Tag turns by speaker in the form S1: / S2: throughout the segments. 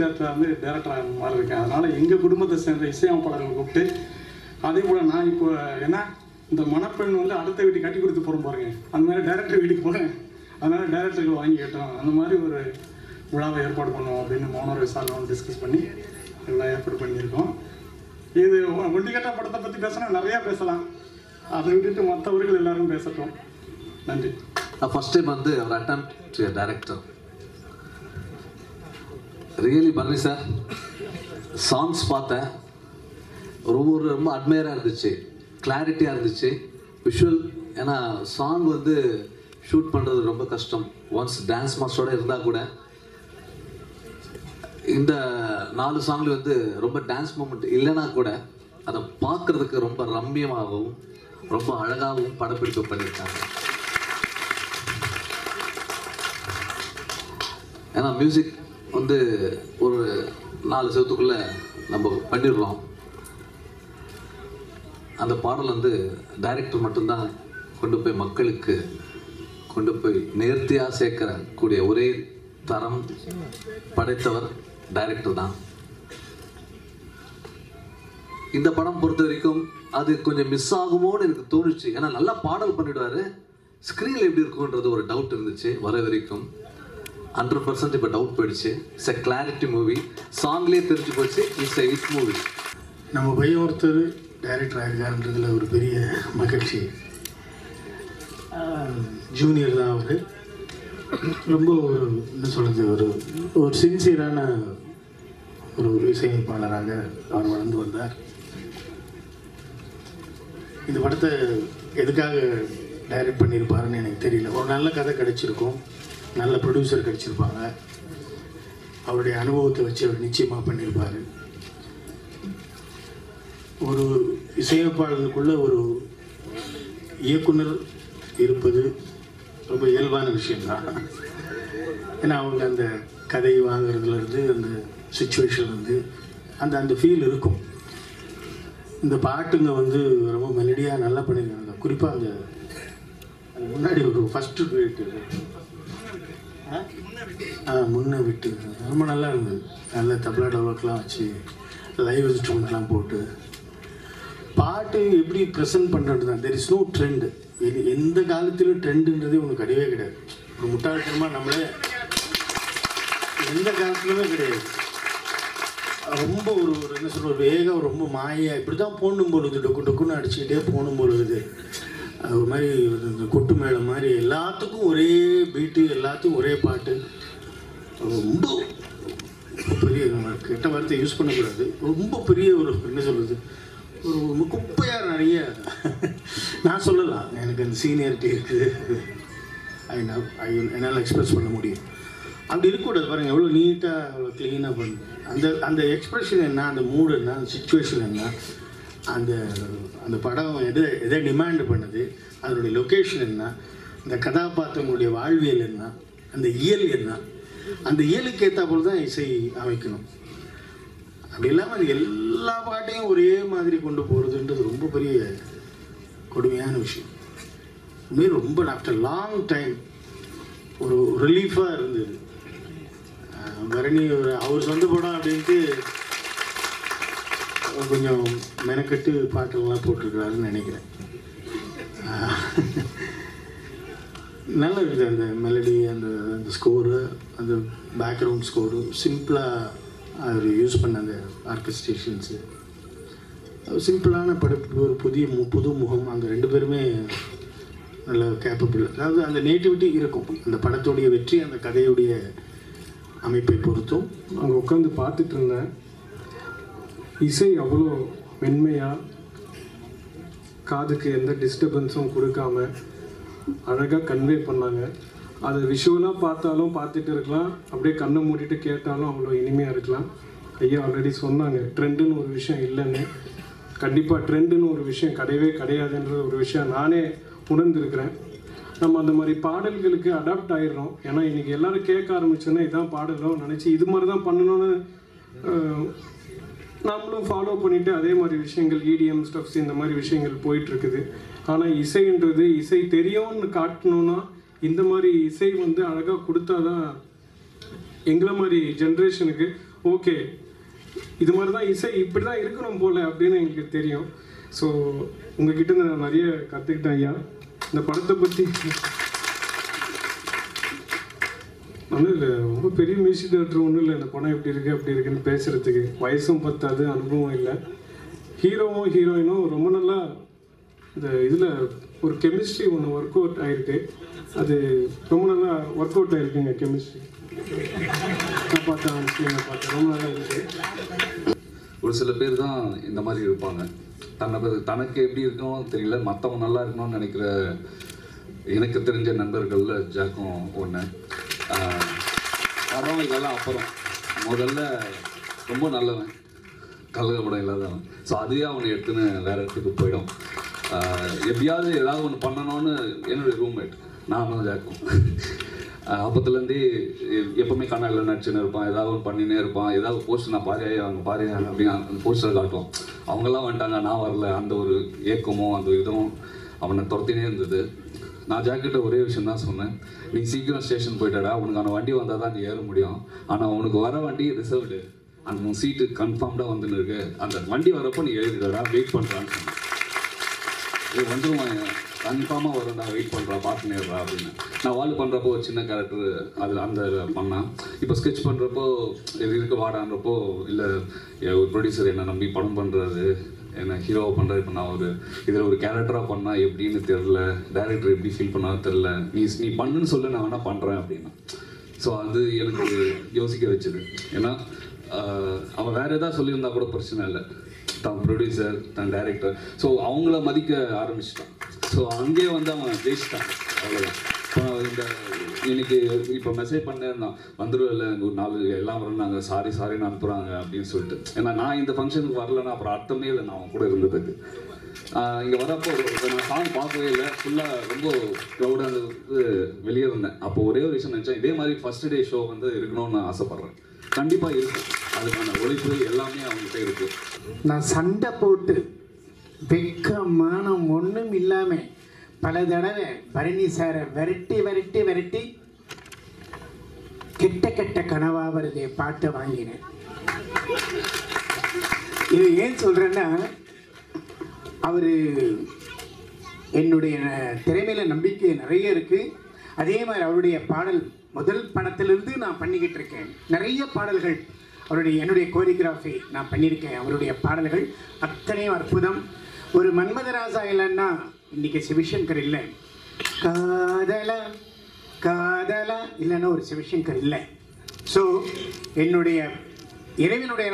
S1: டேரக்டராக வந்து டேரக்டராக மாதிரி இருக்கேன் அதனால் எங்கள் குடும்பத்தை சேர்ந்த இசையமைப்பாளர்களை கூப்பிட்டு அதே போல் நான் இப்போ ஏன்னா இந்த மணப்பெண் வந்து அடுத்த வீட்டுக்கு கட்டி கொடுத்து போகிறோம் பாருங்க. அந்த மாதிரி டேரக்டர் வீட்டுக்கு போகிறேன் அதனால் டேரக்டர்கள் வாங்கி கேட்டோம் அந்த மாதிரி ஒரு விழாவை ஏற்பாடு பண்ணுவோம் அப்படின்னு மோனர் விசாரணை டிஸ்கஸ் பண்ணி எல்லாம் ஏற்பாடு பண்ணியிருக்கோம். இது ஒண்டிகட்டா படத்தை பற்றி பேசினா நிறையா பேசலாம். அதை விட்டுட்டு மற்றவர்கள் எல்லாரும் பேசட்டும். நன்றி.
S2: ஃபர்ஸ்ட் டைம் வந்து அவர் அட்டம் to director really Bharani sir songs பார்த்தேன். ரொம்ப ஒரு ரொம்ப அட்மையராக இருந்துச்சு. கிளாரிட்டியாக இருந்துச்சு. விஷுவல் ஏன்னா சாங் வந்து ஷூட் பண்ணுறது ரொம்ப கஷ்டம். ஒன்ஸ் டான்ஸ் மாஸ்டரோட இருந்தால் கூட இந்த நாலு சாங்ல வந்து ரொம்ப டான்ஸ் மூமெண்ட் இல்லைன்னா கூட அதை பார்க்குறதுக்கு ரொம்ப ரம்மியமாகவும் ரொம்ப அழகாகவும் படப்பிடிப்பு பண்ணியிருக்காங்க. ஏன்னா மியூசிக் வந்து ஒரு நாலு செவத்துக்குள்ளே நம்ம பண்ணிடுறோம். அந்த பாடல் வந்து டைரக்டர் மட்டும்தான் கொண்டு போய் மக்களுக்கு கொண்டு போய் நேர்த்தியாக சேர்க்கக்கூடிய ஒரே தரம் படைத்தவர் டைரக்டர் தான். இந்த படம் பொறுத்த வரைக்கும் அது கொஞ்சம் மிஸ் ஆகுமோன்னு எனக்கு தோணுச்சு. ஏன்னா நல்லா பாடல் பண்ணிடுவார். ஸ்க்ரீனில் எப்படி இருக்கும்ன்றது ஒரு டவுட் இருந்துச்சு. வர வரைக்கும். ஹண்ட்ரட் பர்சன்ட் இப்போ டவுட் போயிடுச்சு. இட்ஸ் அ கிளாரிட்டி மூவி சாங்லேயே தெரிஞ்சு போச்சு. இட்ஸ் அ ஹிட் மூவி
S3: நம்ம பையன் ஒருத்தர் டைரக்டர் ஆகிருக்காருன்றதில் ஒரு பெரிய மகிழ்ச்சி. ஜூனியர் தான் அவர். ரொம்ப ஒரு என்ன சொல்கிறது ஒரு ஒரு சின்சியரான ஒரு இசையமைப்பாளராக அவர் வளர்ந்து வந்தார். இந்த படத்தை எதுக்காக டைரக்ட் பண்ணியிருப்பாருன்னு எனக்கு தெரியல. ஒரு நல்ல கதை கிடச்சிருக்கும். நல்ல ப்ரொடியூசர் கிடச்சிருப்பாங்க. அவருடைய அனுபவத்தை வச்சு அவர் நிச்சயமாக பண்ணியிருப்பார். ஒரு இசையமைப்பாளருக்குள்ள ஒரு இயக்குனர் இருப்பது ரொம்ப இயல்பான விஷயம்தான். ஏன்னா அவங்க அந்த கதை வாங்குறதுலேருந்து அந்த சுச்சுவேஷன்லேருந்து அந்த அந்த ஃபீல் இருக்கும். இந்த பாட்டுங்க வந்து ரொம்ப மெலடியாக நல்லா பண்ணியிருக்காங்க. குறிப்பாக அந்த முன்னாடி ஒரு ஃபஸ்ட்டு ஆ முன்னே விட்டு. ரொம்ப நல்லா இருந்தது. நல்ல தபலா டெவலப்லாம் வச்சு லைவ் இன்ஸ்ட்ருமெண்ட்லாம் போட்டு. பாட்டு எப்படி ப்ரெசென்ட் பண்ணுறது தான். தெர் இஸ் நோ ட்ரெண்டு இது எந்த காலத்திலும் ட்ரெண்டுன்றதே ஒன்று கிடையவே கிடையாது. ஒரு முட்டாள்தனமாக நம்மளே எந்த காலத்துலையுமே கிடையாது. ரொம்ப ஒரு ஒரு என்ன சொல்கிற ஒரு வேகம் ரொம்ப மாயா இப்படி தான் போகணும் பொழுது டொக்கு டொக்குன்னு அடிச்சுக்கிட்டே போகணும் பொழுது அது ஒரு மாதிரி இந்த கொட்டு மேளம் மாதிரி எல்லாத்துக்கும் ஒரே பீட்டு எல்லாத்துக்கும் ஒரே பாட்டு. ரொம்ப பெரிய கெட்ட வார்த்தை யூஸ் பண்ணக்கூடாது. ரொம்ப பெரிய ஒரு என்ன சொல்கிறது ஒரு குப்பையாக நிறைய நான் சொல்லலாம். எனக்கு அந்த சீனியாரிட்டி இருக்குது ஐ ஐ என்னால் எக்ஸ்பிரஸ் பண்ண முடியும். அப்படி இருக்கக்கூடாது பாருங்கள் எவ்வளோ நீட்டாக அவ்வளோ க்ளீனாக பண்ணு. அந்த அந்த எக்ஸ்ப்ரெஷன் என்ன அந்த மூடு என்ன அந்த சுச்சுவேஷன் என்ன அந்த அந்த படம் எதை எதை டிமாண்ட் பண்ணுது அதனுடைய லொக்கேஷன் என்ன அந்த கதாபாத்திரங்களுடைய வாழ்வியல் என்ன அந்த இயல் என்ன அந்த இயலுக்கு ஏற்றாப்புல தான் இசை அமைக்கணும். அப்படி இல்லாமல் அது எல்லா பாட்டையும் ஒரே மாதிரி கொண்டு போகிறதுன்றது ரொம்ப பெரிய கொடுமையான விஷயம். உண்மையே ரொம்ப ஆஃப்டர் லாங் டைம் ஒரு ரிலீஃபாக இருந்தது. பரணி ஒரு அவர் சொந்த படம் அப்படின்ட்டு கொஞ்சம் மெனக்கட்டு பாட்டெல்லாம் போட்டிருக்கிறாருன்னு நினைக்கிறேன். நல்லா இருக்குது அந்த மெலடி அந்த அந்த ஸ்கோரு அந்த பேக்ரவுண்ட் ஸ்கோரு சிம்பிளாக அவர் யூஸ் பண்ண அந்த ஆர்கஸ்ட்ரேஷன்ஸு சிம்பிளான படைப்பு ஒரு புதிய மு புது முகம் அந்த ரெண்டு பேருமே நல்ல கேப்பபிள் அதாவது அந்த நேட்டிவிட்டி இருக்கும். அந்த படத்துடைய வெற்றி அந்த கதையுடைய அமைப்பை பொறுத்தும்.
S1: அங்கே உட்காந்து பார்த்துட்டு இருந்தேன். இசை அவ்வளோ மென்மையாக காதுக்கு எந்த டிஸ்டர்பன்ஸும் கொடுக்காம அழகாக கன்வே பண்ணாங்க. அது விஷுவலாக பார்த்தாலும் பார்த்துட்டு இருக்கலாம். அப்படியே கண்ணை மூடிட்டு கேட்டாலும் அவ்வளோ இனிமையாக இருக்கலாம். ஐயா ஆல்ரெடி சொன்னாங்க ட்ரெண்டுன்னு ஒரு விஷயம் இல்லைன்னு. கண்டிப்பாக ட்ரெண்டுன்னு ஒரு விஷயம் கிடையவே கிடையாதுன்ற ஒரு விஷயம் நானே உணர்ந்திருக்கிறேன். நம்ம அந்த மாதிரி பாடல்களுக்கு அடாப்ட் ஆயிடுறோம். ஏன்னா இன்றைக்கி எல்லோரும் கேட்க ஆரம்பிச்சோன்னா இதான் பாடலோ நினச்சி இது மாதிரி தான் பண்ணணும்னு நம்மளும் ஃபாலோ பண்ணிட்டு அதே மாதிரி விஷயங்கள் இடிஎம் ஸ்டப்ஸ் இந்த மாதிரி விஷயங்கள் போயிட்டு இருக்குது ஆனால் இசைன்றது இசை தெரியும்னு காட்டணும்னா இந்த மாதிரி இசை வந்து அழகாக கொடுத்தாதான் எங்களை மாதிரி ஜென்ரேஷனுக்கு ஓகே இது மாதிரி தான் இசை இப்படி தான் இருக்கணும் போல அப்படின்னு எங்களுக்கு தெரியும். ஸோ உங்ககிட்ட நான் நிறைய கற்றுக்கிட்டேன் ஐயா. இந்த படத்தை பற்றி ஒன்றும் இல்லை ரொம்ப பெரிய மியூசிக் டேரக்டர் ஒன்றும் இல்லை. இந்த படம் எப்படி இருக்குது அப்படி இருக்குன்னு பேசுகிறதுக்கு வயசும் பத்தாது அனுபவம் இல்லை. ஹீரோவும் ஹீரோயினும் ரொம்ப நல்லா இந்த இதில் ஒரு கெமிஸ்ட்ரி ஒன்று ஒர்க் அவுட் ஆகிருக்கு அது ரொம்ப நல்லா ஒர்க் அவுட் ஆகிருக்குங்க கெமிஸ்ட்ரி நான் பார்த்தேன் நான் பார்த்தேன். ரொம்ப நல்லா இருக்குது
S4: ஒரு சில பேர் தான் இந்த மாதிரி இருப்பாங்க. தன்னை தனக்கு எப்படி இருக்கணும் தெரியல மற்றவங்க நல்லா இருக்கணும்னு நினைக்கிற எனக்கு தெரிஞ்ச நண்பர்களில் ஜாக்கும் ஒன்று படம் இதெல்லாம் அப்புறம். முதல்ல ரொம்ப நல்லவன். கலகப்படம் இல்லாதவன். ஸோ அதுவே அவனை எடுத்துன்னு வேற இடத்துக்கு போயிடும். எப்படியாவது ஏதாவது ஒன்று பண்ணணும்னு என்னுடைய ரூம்மேட் நானும் ஜாக்கும் அப்பத்துலேருந்தே எ- எப்பவுமே கண்ணாடியில் நடிச்சுன்னு இருப்பான். ஏதாவது ஒன்று பண்ணினே இருப்பான். ஏதாவது போஸ்டர் நான் பாரியா அவங்க பாரியா அப்படின்னு அந்த போஸ்டரை காட்டுவோம் அவங்கெல்லாம் வந்துட்டாங்க. நான் வரல. அந்த ஒரு ஏக்கமும் அந்த இதுவும் அவனை துரத்தினே இருந்தது. நான் ஜாக்கிட்ட ஒரே விஷயம் தான் சொன்னேன். நீ சீக்கிரம் ஸ்டேஷன் போயிட்டடா உனக்கான வண்டி வந்தால் தான் அங்கே ஏற முடியும். ஆனால் உனக்கு வர வண்டி ரிசர்வ்டு அந்த உன் சீட்டு கன்ஃபார்ம்டாக வந்துன்னு இருக்கு. அந்த வண்டி வரப்போ நீ எழுதிடடா வெயிட் பண்ணுறான்னு சொன்னேன். இது வந்து கன்ஃபார்மாக வரும் நான் வெயிட் பண்ணுறா பார்த்துனேடுறா அப்படின்னு. நான் வால் பண்ணுறப்போ ஒரு சின்ன கேரக்டர் அதில் அந்த பண்ணேன். இப்போ ஸ்கெட்ச் பண்ணுறப்போ இது இருக்கு வாடான்றப்போ இல்லை ஒரு ப்ரொடியூசர் என்னை நம்பி படம் பண்ணுறாரு என்ன ஹீரோவை பண்ணுறது இப்போ நான் ஒரு இதில் ஒரு கேரக்டராக பண்ணால் எப்படின்னு தெரில டேரக்டர் எப்படி ஃபீல் பண்ணாலும் தெரில நீ நீ பண்ணுன்னு சொல்ல நான் வேணால் பண்ணுறேன் அப்படின்னா. ஸோ அது எனக்கு யோசிக்க வச்சுது. ஏன்னா அவன் வேறு எதாவது சொல்லியிருந்தா கூட பிரச்சனை இல்லை. தான் ப்ரொடியூசர் தான் டேரக்டர் ஸோ அவங்கள மதிக்க ஆரம்பிச்சிட்டான். ஸோ அங்கேயே வந்து அவன் ஜெயிச்சிட்டான். அவ்வளோதான் இந்த இன்னைக்கு இப்போ மெசேஜ் பண்ணேன் வந்துடும் இல்லை ஒரு நாலு எல்லாம் வரனாங்க சாரி சாரின்னு அனுப்புகிறாங்க அப்படின்னு சொல்லிட்டு. ஏன்னா நான் இந்த ஃபங்க்ஷனுக்கு வரலன்னா அப்புறம் அர்த்தமே இல்லை நான் அவன் கூட இருந்ததுக்கு. இங்கே வரப்போ நான் சாங் பார்க்கவே இல்லை. ஃபுல்லாக ரொம்ப க்ரௌடாக இருந்தது வெளியே இருந்தேன் அப்போ ஒரே ஒரு விஷயம் நினச்சேன் இதே மாதிரி ஃபர்ஸ்ட் டே ஷோ வந்து இருக்கணும்னு நான் ஆசைப்பட்றேன். கண்டிப்பாக இருக்கும் அதுக்கான ஒழிப்பு எல்லாமே அவங்ககிட்ட இருக்கு.
S5: நான் சண்டை போட்டு வெக்க மானம் ஒன்றும் இல்லாமல் பல தடவை பரணி சாரை விரட்டி விரட்டி விரட்டி கெட்ட கெட்ட கனவா வருதே பாட்டை வாங்கினேன். இது ஏன் சொல்கிறேன்னா அவர் என்னுடைய திறமையில நம்பிக்கை நிறைய இருக்குது அதே மாதிரி அவருடைய பாடல் முதல் படத்திலிருந்து நான் பண்ணிக்கிட்டு இருக்கேன். நிறைய பாடல்கள் அவருடைய என்னுடைய கோரியோகிராஃபி நான் பண்ணியிருக்கேன். அவருடைய பாடல்கள் அத்தனையும் அற்புதம். ஒரு மன்மதராசா இல்லைன்னா இன்னைக்கு சிவசங்கர் இல்லை. காதல காதல இல்லைன்னா ஒரு சிவசங்கர் இல்லை. ஸோ என்னுடைய இறைவனுடைய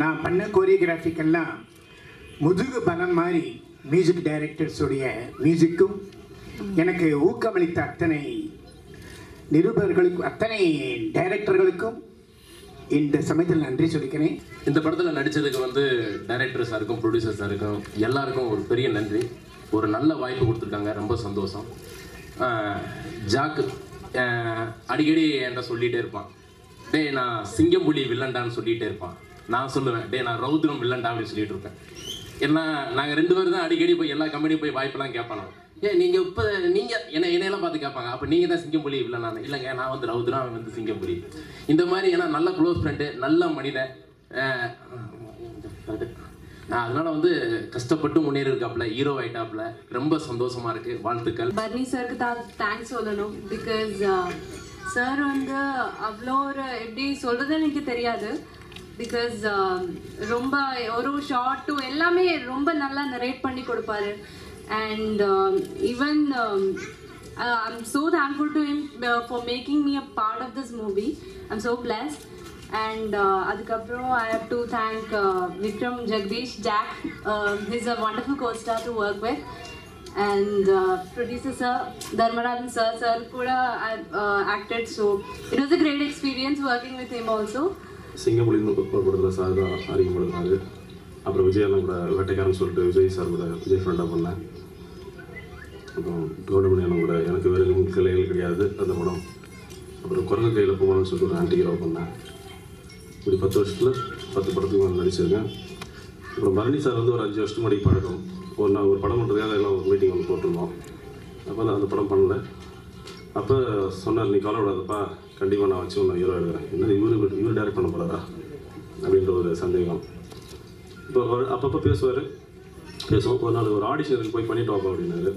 S5: நான் பண்ண கோரியோகிராஃபிக்கெல்லாம் முதுகு பலம் மாதிரி மியூசிக் டைரக்டர்ஸுடைய மியூசிக்கும் எனக்கு ஊக்கமளித்த அத்தனை நிருபர்களுக்கும் அத்தனை டைரக்டர்களுக்கும் இந்த சமயத்தில் நன்றி சொல்லிக்கிறேன்.
S6: இந்த படத்தில் நடித்ததுக்கு வந்து டைரக்டர் சாருக்கும் ப்ரொடியூசர் சாருக்கும் எல்லாருக்கும் ஒரு பெரிய நன்றி. ஒரு நல்ல வாய்ப்பு கொடுத்துருக்காங்க. ரொம்ப சந்தோஷம். ஜாக்கு அடிக்கடி என்கிட்ட சொல்லிகிட்டே இருப்பான். டேய் நான் சிங்கம்புலி வில்லன்டான்னு சொல்லிகிட்டே இருப்பான். நான் சொல்லுவேன் டேய் நான் ரௌத்ரம் வில்லன்டா அப்படின்னு சொல்லிட்டு இருப்பேன். ஏன்னா நாங்கள் ரெண்டு பேரும் தான் அடிக்கடி போய் எல்லா கம்பெனியும் போய் வாய்ப்பெல்லாம் கேட்பானோ. ஏ நீங்கள் இப்போ நீங்கள் என்ன என்னையெல்லாம் பார்த்து கேட்பாங்க? அப்போ நீங்கள் தான் சிங்கம்புலி இல்லை நான் இல்லைங்க நான் வந்து ரவுத்ரா அவன் வந்து சிங்கம்புலி இந்த மாதிரி ஏன்னா நல்ல க்ளோஸ் ஃப்ரெண்டு நல்ல மனிதன். அதனால வந்து கஷ்டப்பட்டு முன்னேறி இருக்காப்ல ஹீரோ ஆயிட்டாப்ல ரொம்ப சந்தோஷமா இருக்கு. வாழ்த்துக்கள்.
S7: பர்னி சருக்கு தான் தேங்க்ஸ் சொல்லணும். பிகாஸ் சார் uh, வந்து அவ்வளோ ஒரு எப்படி சொல்றது எனக்கு தெரியாது. பிகாஸ் um, ரொம்ப ஒரு ஷார்ட்டும் எல்லாமே ரொம்ப நல்லா நரேட் பண்ணி கொடுப்பாரு. And even I'm so thankful to him for making me a part of this movie I'm so blessed and அதுக்கப்புறம் I have to thank Vikram Jagadish Jack is a wonderful costar to work with and uh, producer sir Dharmarajan sir sir kuda I uh, acted so it was a great experience working with him also
S8: சிங்கமொழின்னு ஒரு படத்தில் sir தான் அறிமுகப்படுத்தினாரு அப்புறம் விஜய் அண்ணன் கூட வேட்டைக்காரன் சொல்லிட்டு Vijay sir கூட விஜய் ஃப்ரெண்டாக பண்ணேன் அப்புறம் கவுண்டமணி அண்ணன் கூட எனக்கு வேறு கிளைகள் கிடையாது அந்த படம் அப்புறம் குரங்கு கையில் போகணும்னு சொல்லிட்டு ஒரு ஆன்டி ஹீரோ பண்ணேன் இப்படி பத்து வருஷத்தில் பத்து படத்துக்கு நான் நடிச்சிருக்கேன். அப்புறம் பரணி சார் வந்து ஒரு அஞ்சு வருஷத்துக்கு முன்னாடி பழக்கம். ஒரு நான் ஒரு படம் பண்ணுறதுக்காக எல்லாம் ஒரு மீட்டிங் ஒன்று போட்டிருந்தோம். அப்போ நான் அந்த படம் பண்ணல. அப்போ சொன்னார் நீ கவலைப்படாதப்பா. கண்டிப்பாக நான் வச்சு உன்னை ஹீரோ எடுக்கிறேன் என்ன இவரு இவர் டேரக்ட் பண்ண போகிறாரா அப்படின்ற ஒரு சந்தேகம். இப்போ அப்பப்போ பேசுவார். பேசுவோம். ஒரு நாள் ஒரு ஆடிஷனுக்கு போய் பண்ணிட்டு வாப்பா அப்படின்னாரு.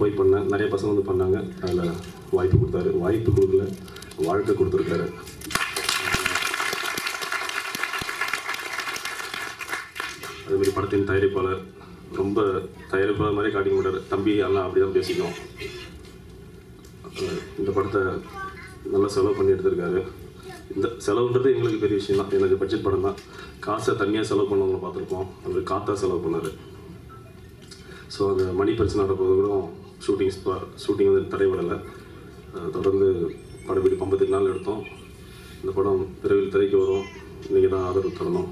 S8: போய் பண்ணேன் நிறைய பசங்க வந்து பண்ணாங்க. அதில் வாய்ப்பு கொடுத்தாரு. வாய்ப்பு கொடுக்கல. வாழ்க்கை கொடுத்துருக்காரு. அதுமாதிரி படத்தின் தயாரிப்பாளர் ரொம்ப தயாரிப்பாளர் மாதிரி காட்டிக்க மாட்டார். தம்பி எல்லாம் அப்படி தான் பேசிக்கணும் இந்த படத்தை நல்லா செலவு பண்ணி எடுத்திருக்காரு. இந்த செலவுன்றது எங்களுக்கு பெரிய விஷயம் தான். எனக்கு பட்ஜெட் படம் தான். காசை தனியாக செலவு பண்ணவங்க பார்த்துருப்போம். அவர் காத்தா செலவு பண்ணார். ஸோ அந்த மணி பிரச்சனை நடப்பது கூட ஷூட்டிங் ஷூட்டிங் வந்து தடைபடலை. தொடர்ந்து படப்பிடி ஐம்பத்தெட்டு நாள் எடுத்தோம். இந்த படம் விரைவில் திரைக்கு வரும். நீங்கள் தான் ஆதரவு தரணும்.